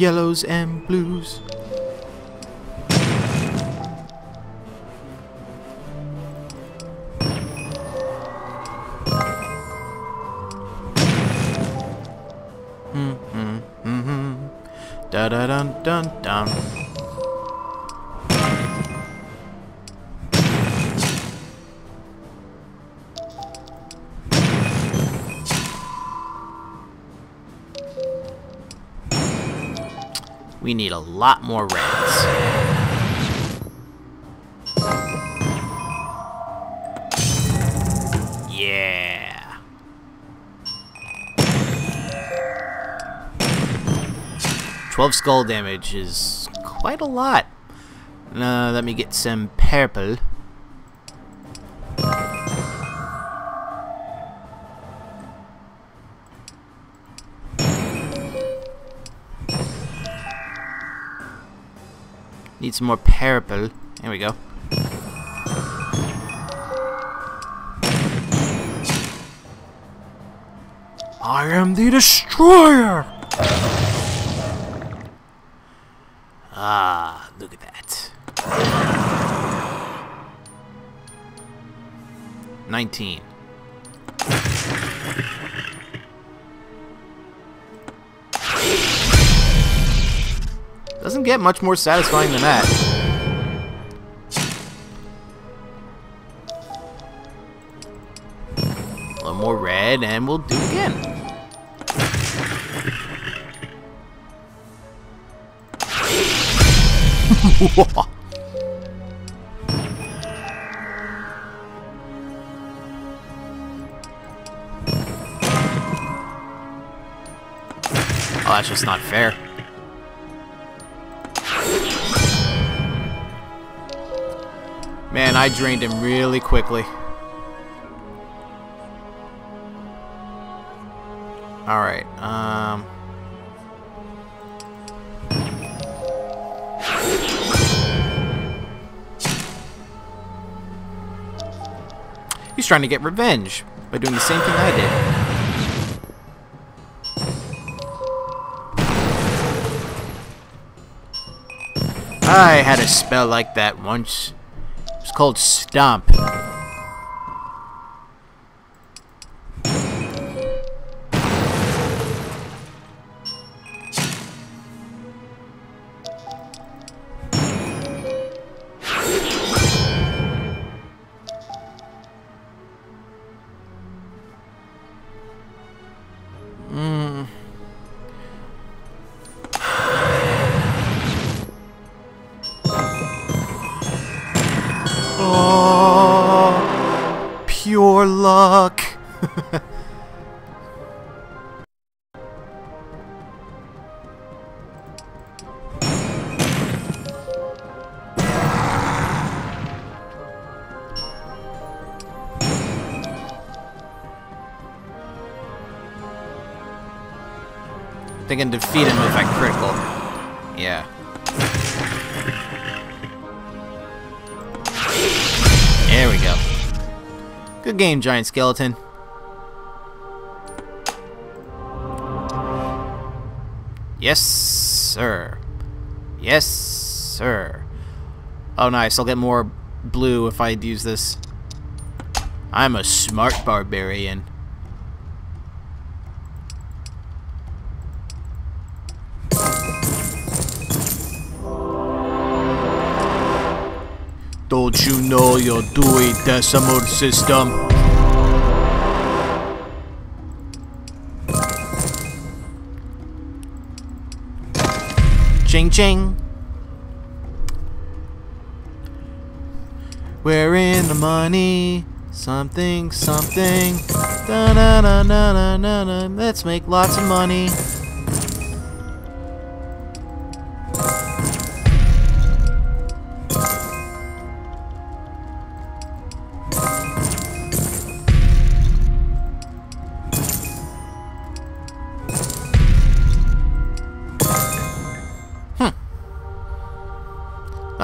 yellows and blues. Hmm, hmm, hmm, hmm. Da da dun dun dun. We need a lot more reds. Yeah. Twelve skull damage is quite a lot. Uh, let me get some purple. Need some more purple. There we go. I am the destroyer! Ah, look at that. 19. Doesn't get much more satisfying than that. Little more red, and we'll do it again. oh, that's just not fair. I drained him really quickly. Alright, um... He's trying to get revenge by doing the same thing I did. I had a spell like that once. It's called Stomp. Luck. I can defeat him if I critical. Yeah. Good game, Giant Skeleton. Yes, sir. Yes, sir. Oh, nice. I'll get more blue if I use this. I'm a smart barbarian. Don't you know you're doing decimal system? Ching ching. We're in the money. Something, something. Da na na na na na. Let's make lots of money.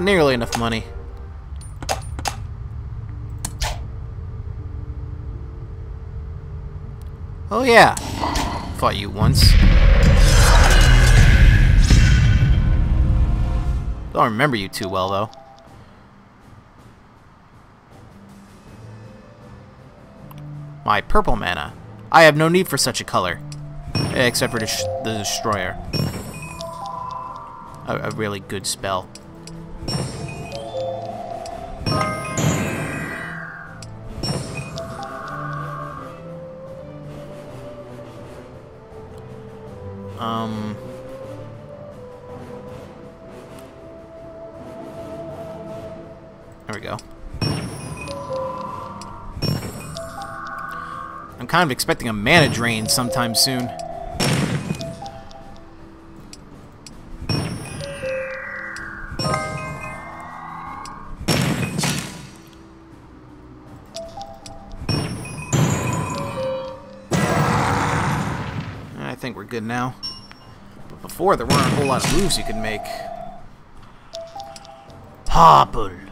Not nearly enough money. Oh yeah. Fought you once. Don't remember you too well, though. My purple mana. I have no need for such a color. Except for the, the Destroyer. A, a really good spell. Um... There we go. I'm kind of expecting a mana drain sometime soon. Good now. But before, there weren't a whole lot of moves you could make. Popple.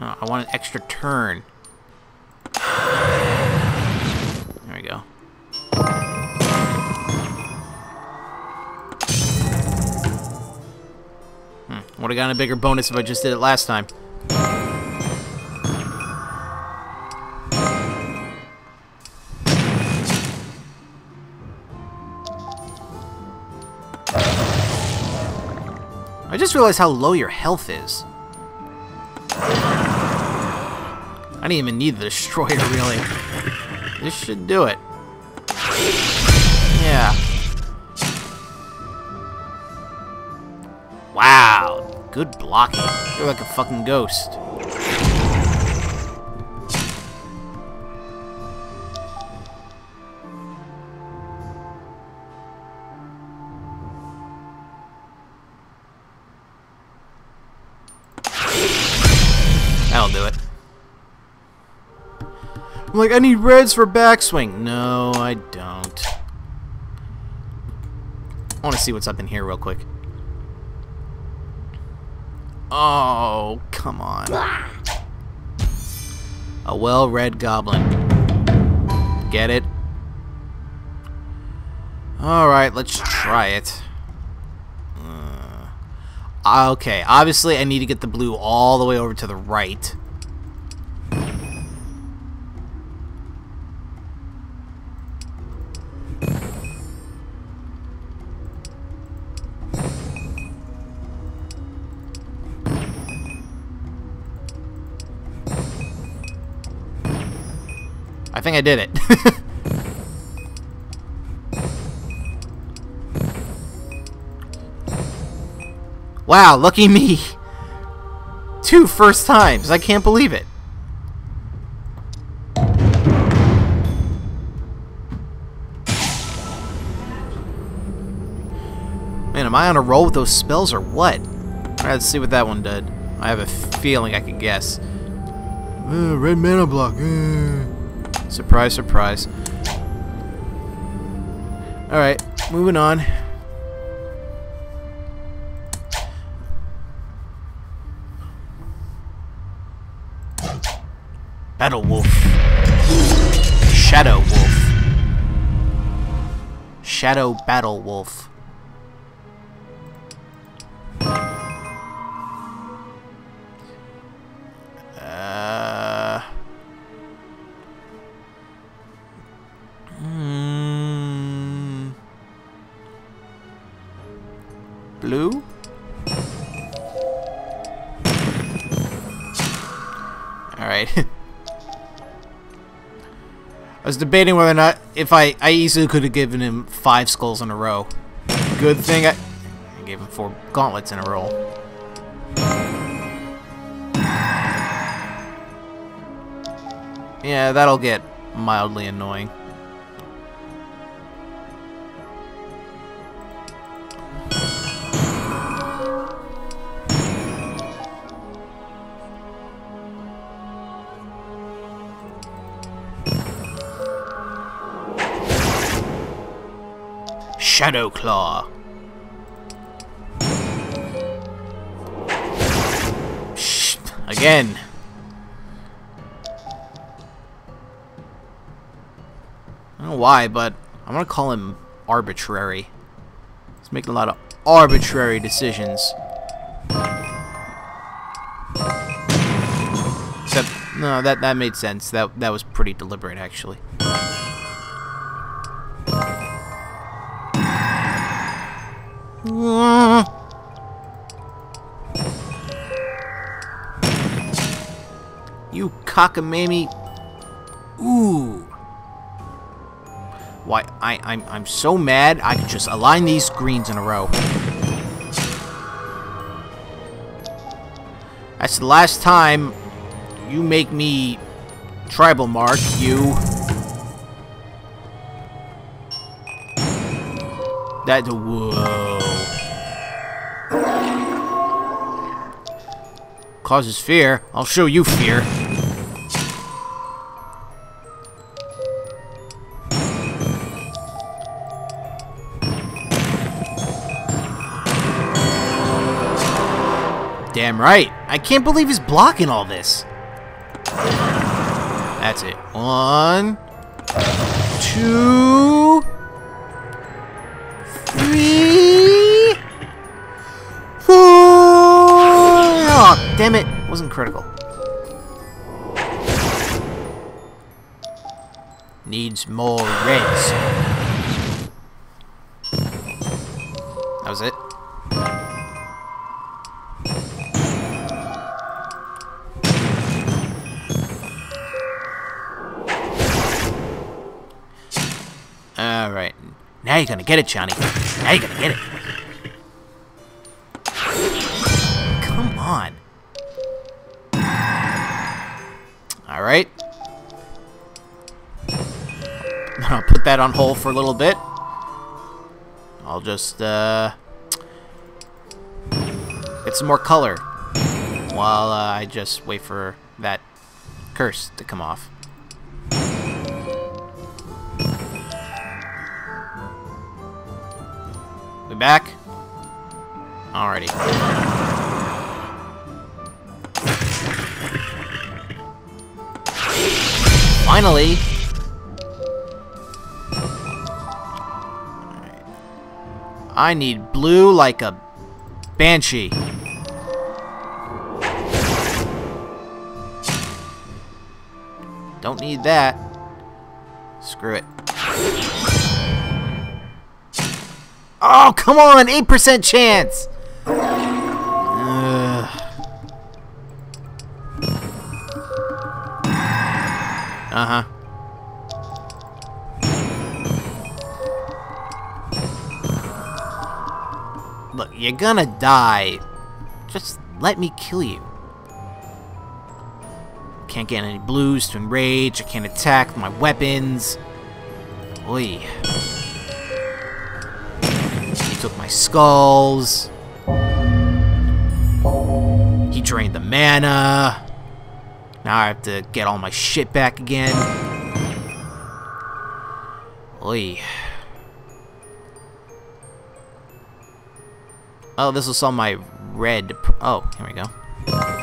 Oh, I want an extra turn. There we go. Hmm. Would have gotten a bigger bonus if I just did it last time. I just realized how low your health is. I didn't even need the destroyer, really. This should do it. Yeah. Wow. Good blocking. You're like a fucking ghost. That'll do it. I'm like, I need reds for backswing. No, I don't. I want to see what's up in here real quick. Oh, come on. A well-read goblin. Get it? Alright, let's try it. Uh, okay, obviously I need to get the blue all the way over to the right. I did it. wow, lucky me. Two first times. I can't believe it. Man, am I on a roll with those spells or what? Alright, let's see what that one did. I have a feeling I can guess. Uh, red mana block. Uh. Surprise, surprise. Alright, moving on. Battle Wolf. Shadow Wolf. Shadow Battle Wolf. Blue? Alright. I was debating whether or not if I I easily could have given him five skulls in a row. Good thing I, I gave him four gauntlets in a row. Yeah, that'll get mildly annoying. Shadow Claw. Shh, again. I don't know why, but I'm gonna call him arbitrary. He's making a lot of arbitrary decisions. Except, no, that that made sense. That that was pretty deliberate, actually. You cockamamie. Ooh. Why, I, I'm, I'm so mad, I could just align these greens in a row. That's the last time you make me tribal mark, you. That, whoa. Causes fear. I'll show you fear. Damn right. I can't believe he's blocking all this. That's it. One, two, three, four. Oh, damn it. Wasn't critical. Needs more reds. That was it. Now you're gonna get it, Johnny. Now you're gonna get it. Come on. Alright. I'll put that on hold for a little bit. I'll just, uh... Get some more color. While uh, I just wait for that curse to come off. We back? Alrighty. Finally! I need blue like a banshee. Don't need that. Screw it. Oh, come on! 8% chance! Uh-huh. Look, you're gonna die. Just let me kill you. Can't get any blues to enrage, I can't attack my weapons. Oi. Took my skulls. He drained the mana. Now I have to get all my shit back again. Oi. Oh, this was on my red. Oh, here we go.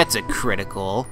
Gets a critical.